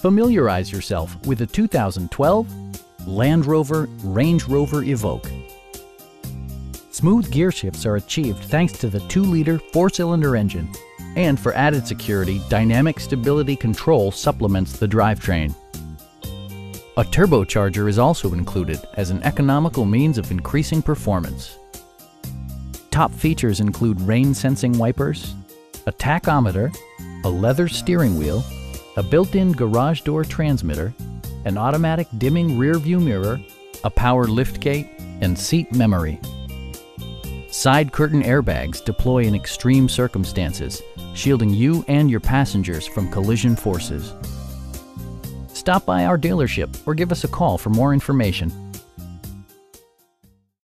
Familiarize yourself with the 2012 Land Rover Range Rover Evoque. Smooth gear shifts are achieved thanks to the 2-liter 4-cylinder engine. And for added security, Dynamic Stability Control supplements the drivetrain. A turbocharger is also included as an economical means of increasing performance. Top features include rain-sensing wipers, a tachometer, a leather steering wheel, a built-in garage door transmitter, an automatic dimming rear view mirror, a power liftgate, and seat memory. Side curtain airbags deploy in extreme circumstances, shielding you and your passengers from collision forces. Stop by our dealership or give us a call for more information.